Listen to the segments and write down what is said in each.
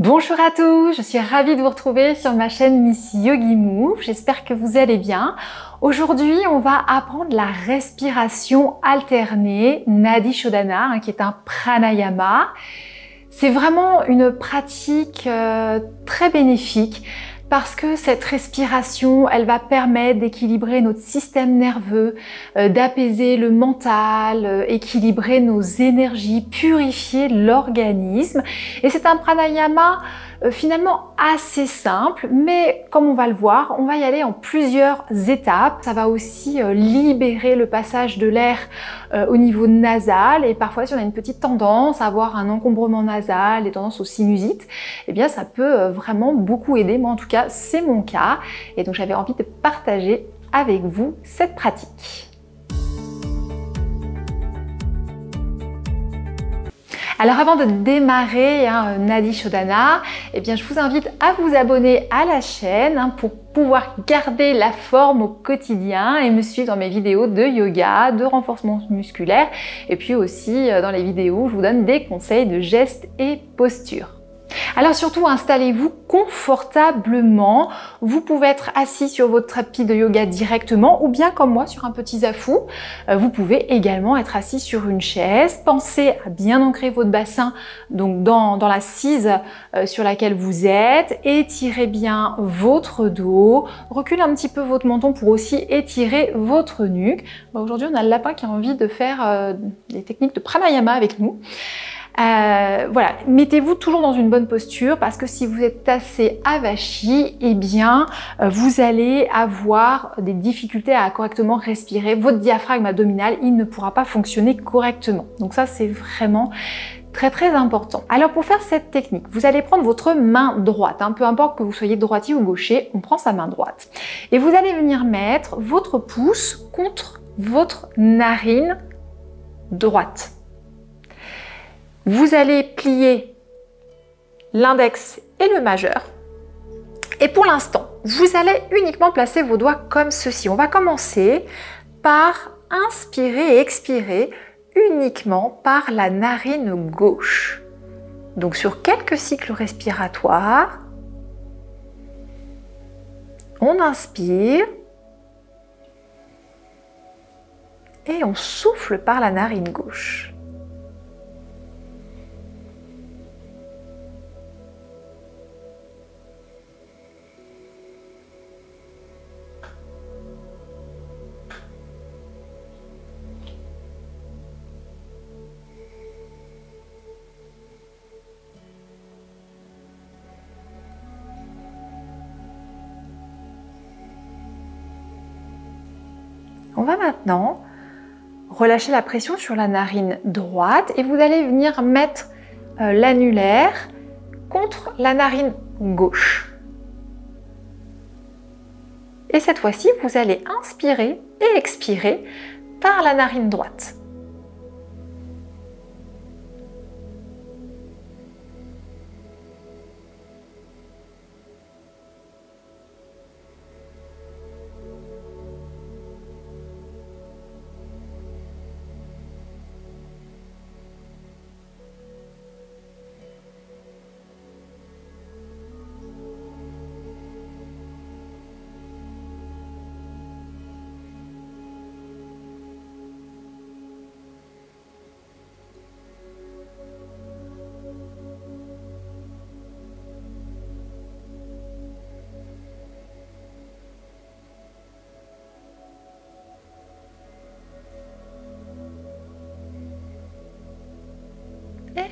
Bonjour à tous, je suis ravie de vous retrouver sur ma chaîne Miss Yogi Move. J'espère que vous allez bien. Aujourd'hui, on va apprendre la respiration alternée Nadi Shodhana, hein, qui est un pranayama. C'est vraiment une pratique euh, très bénéfique parce que cette respiration, elle va permettre d'équilibrer notre système nerveux, euh, d'apaiser le mental, euh, équilibrer nos énergies, purifier l'organisme. Et c'est un pranayama euh, finalement assez simple, mais comme on va le voir, on va y aller en plusieurs étapes. Ça va aussi libérer le passage de l'air au niveau nasal et parfois si on a une petite tendance à avoir un encombrement nasal, des tendances aux sinusites, eh bien ça peut vraiment beaucoup aider. Moi en tout cas, c'est mon cas. Et donc j'avais envie de partager avec vous cette pratique. Alors avant de démarrer hein, Nadi Shodhana, eh bien je vous invite à vous abonner à la chaîne hein, pour pouvoir garder la forme au quotidien et me suivre dans mes vidéos de yoga, de renforcement musculaire et puis aussi euh, dans les vidéos où je vous donne des conseils de gestes et postures. Alors surtout, installez-vous confortablement. Vous pouvez être assis sur votre tapis de yoga directement ou bien comme moi sur un petit zafou. Euh, vous pouvez également être assis sur une chaise. Pensez à bien ancrer votre bassin donc dans, dans l'assise euh, sur laquelle vous êtes. Étirez bien votre dos. Reculez un petit peu votre menton pour aussi étirer votre nuque. Bah, aujourd'hui, on a le lapin qui a envie de faire euh, des techniques de pranayama avec nous. Euh, voilà, mettez-vous toujours dans une bonne posture parce que si vous êtes assez avachi, eh bien, euh, vous allez avoir des difficultés à correctement respirer. Votre diaphragme abdominal, il ne pourra pas fonctionner correctement. Donc ça, c'est vraiment très très important. Alors pour faire cette technique, vous allez prendre votre main droite, hein, peu importe que vous soyez droitier ou gaucher, on prend sa main droite. Et vous allez venir mettre votre pouce contre votre narine droite. Vous allez plier l'index et le majeur. Et pour l'instant, vous allez uniquement placer vos doigts comme ceci. On va commencer par inspirer et expirer uniquement par la narine gauche. Donc sur quelques cycles respiratoires, on inspire et on souffle par la narine gauche. On va maintenant relâcher la pression sur la narine droite et vous allez venir mettre euh, l'annulaire contre la narine gauche. Et cette fois-ci, vous allez inspirer et expirer par la narine droite.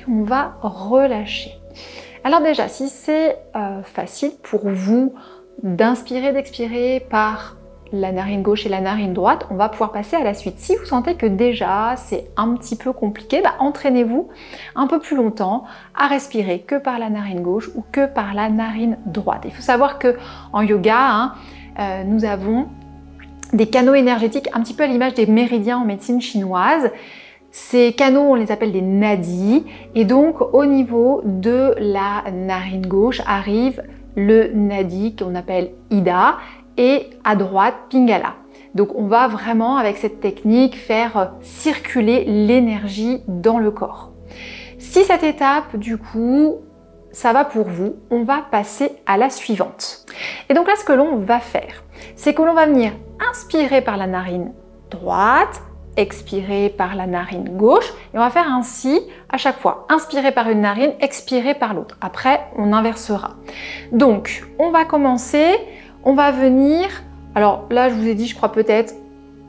On va relâcher. Alors déjà, si c'est euh, facile pour vous d'inspirer, d'expirer par la narine gauche et la narine droite, on va pouvoir passer à la suite. Si vous sentez que déjà c'est un petit peu compliqué, bah, entraînez-vous un peu plus longtemps à respirer que par la narine gauche ou que par la narine droite. Il faut savoir que en yoga, hein, euh, nous avons des canaux énergétiques un petit peu à l'image des méridiens en médecine chinoise ces canaux, on les appelle des nadis. Et donc, au niveau de la narine gauche arrive le nadi qu'on appelle Ida et à droite Pingala. Donc on va vraiment avec cette technique faire circuler l'énergie dans le corps. Si cette étape du coup ça va pour vous. On va passer à la suivante. Et donc là, ce que l'on va faire, c'est que l'on va venir inspirer par la narine droite, expirer par la narine gauche, et on va faire ainsi à chaque fois. Inspirer par une narine, expirer par l'autre. Après, on inversera. Donc, on va commencer, on va venir, alors là, je vous ai dit, je crois peut-être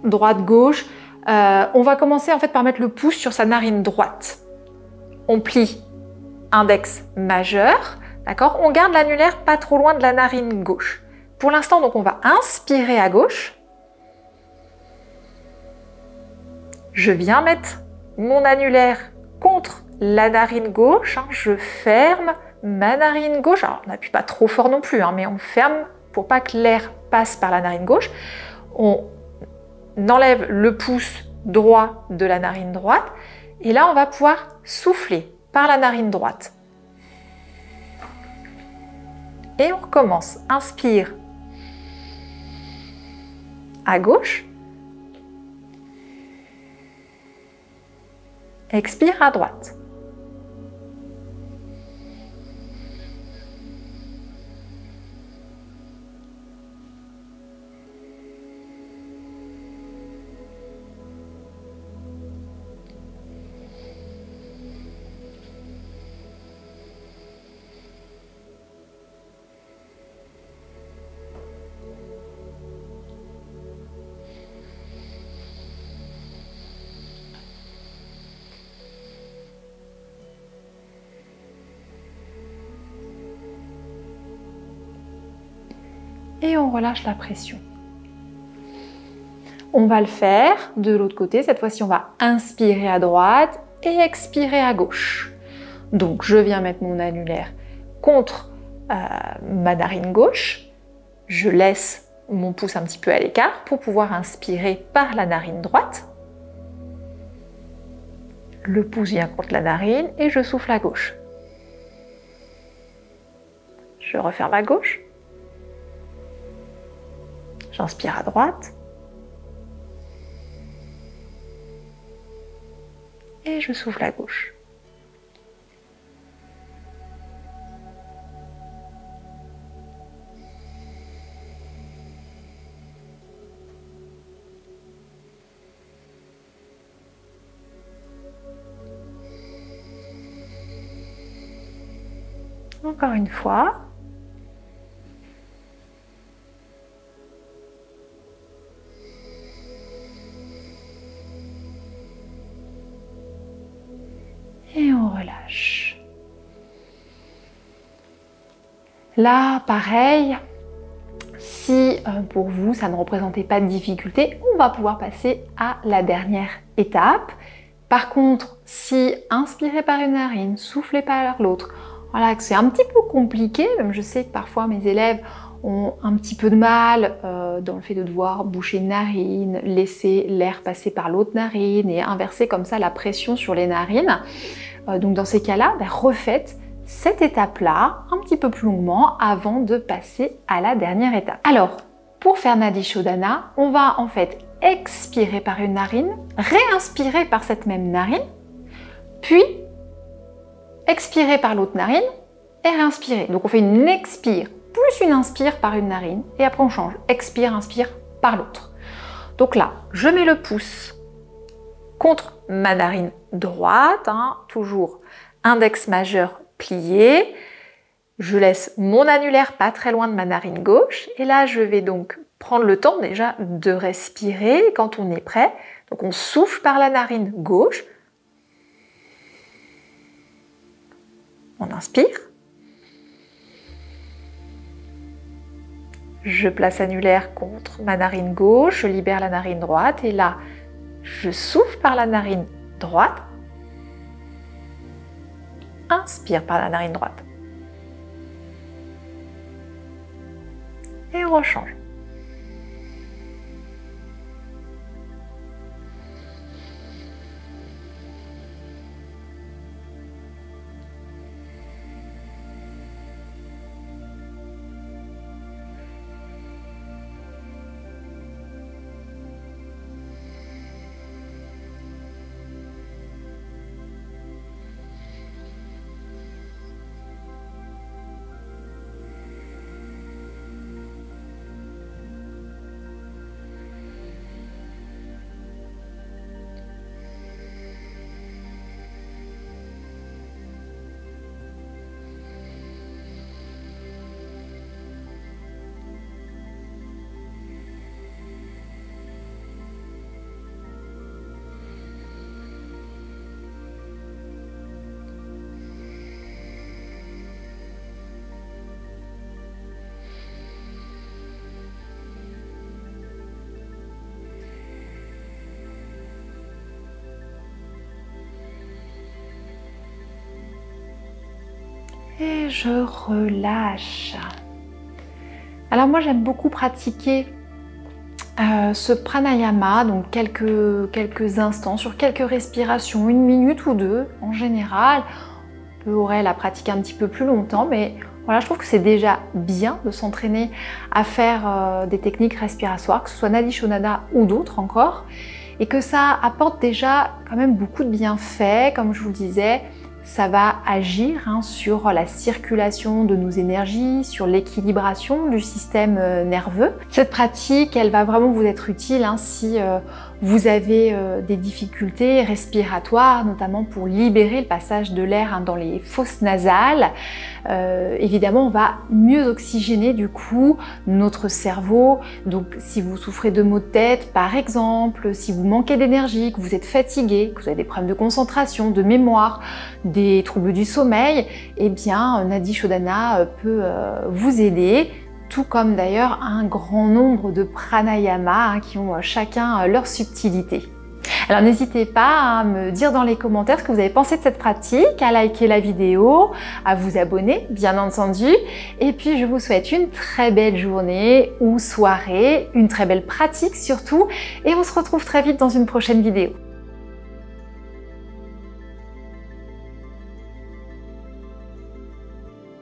droite-gauche, euh, on va commencer en fait par mettre le pouce sur sa narine droite. On plie index majeur, d'accord? On garde l'annulaire pas trop loin de la narine gauche. Pour l'instant, donc on va inspirer à gauche. Je viens mettre mon annulaire contre la narine gauche. Hein. je ferme ma narine gauche. Alors, on n'appuie pas trop fort non plus, hein, mais on ferme pour pas que l'air passe par la narine gauche. On enlève le pouce droit de la narine droite. Et là, on va pouvoir souffler par la narine droite. Et on recommence. Inspire à gauche. Expire à droite. Et on relâche la pression. On va le faire de l'autre côté. Cette fois-ci, on va inspirer à droite et expirer à gauche. Donc, je viens mettre mon annulaire contre euh, ma narine gauche. Je laisse mon pouce un petit peu à l'écart pour pouvoir inspirer par la narine droite. Le pouce vient contre la narine et je souffle à gauche. Je referme à gauche. J'inspire à droite. Et je souffle à gauche. Encore une fois. Là, pareil, si euh, pour vous ça ne représentait pas de difficulté, on va pouvoir passer à la dernière étape. Par contre, si inspiré par une narine, soufflé par l'autre, voilà, que c'est un petit peu compliqué, même je sais que parfois mes élèves ont un petit peu de mal euh, dans le fait de devoir boucher une narine, laisser l'air passer par l'autre narine et inverser comme ça la pression sur les narines. Euh, donc dans ces cas-là, ben, refaites cette étape-là un petit peu plus longuement avant de passer à la dernière étape. Alors, pour faire Nadi Shodhana, on va en fait expirer par une narine, réinspirer par cette même narine, puis expirer par l'autre narine et réinspirer. Donc on fait une expire plus une inspire par une narine et après on change. Expire, inspire par l'autre. Donc là, je mets le pouce contre ma narine droite, hein, toujours index majeur plié. Je laisse mon annulaire pas très loin de ma narine gauche. Et là, je vais donc prendre le temps déjà de respirer quand on est prêt. Donc on souffle par la narine gauche. On inspire. Je place annulaire contre ma narine gauche, je libère la narine droite et là, je souffle par la narine droite. Inspire par la narine droite. Et rechange. Et je relâche. Alors moi j'aime beaucoup pratiquer euh, ce pranayama, donc quelques, instants, sur quelques respirations, une minute ou deux en général. On pourrait la pratiquer un petit peu plus longtemps, mais voilà, je trouve que c'est déjà bien de s'entraîner à faire euh, des techniques respiratoires, que ce soit Nadi Shonada ou d'autres encore, et que ça apporte déjà quand même beaucoup de bienfaits, comme je vous le disais, ça va agir hein, sur la circulation de nos énergies, sur l'équilibration du système euh, nerveux. Cette pratique, elle va vraiment vous être utile hein, si euh, vous avez euh, des difficultés respiratoires, notamment pour libérer le passage de l'air hein, dans les fosses nasales. Euh, évidemment, on va mieux oxygéner du coup notre cerveau. Donc, si vous souffrez de maux de tête, par exemple, si vous manquez d'énergie, que vous êtes fatigué, que vous avez des problèmes de concentration, de mémoire, des troubles du sommeil, eh bien, Nadi Shodhana euh, peut vous aider tout comme d'ailleurs un grand nombre de pranayama hein, qui ont euh, chacun euh, leur subtilité. Alors n'hésitez pas à me dire dans les commentaires ce que vous avez pensé de cette pratique, à liker la vidéo, à vous abonner bien entendu. Et puis je vous souhaite une très belle journée ou soirée, une très belle pratique surtout. Et on se retrouve très vite dans une prochaine vidéo.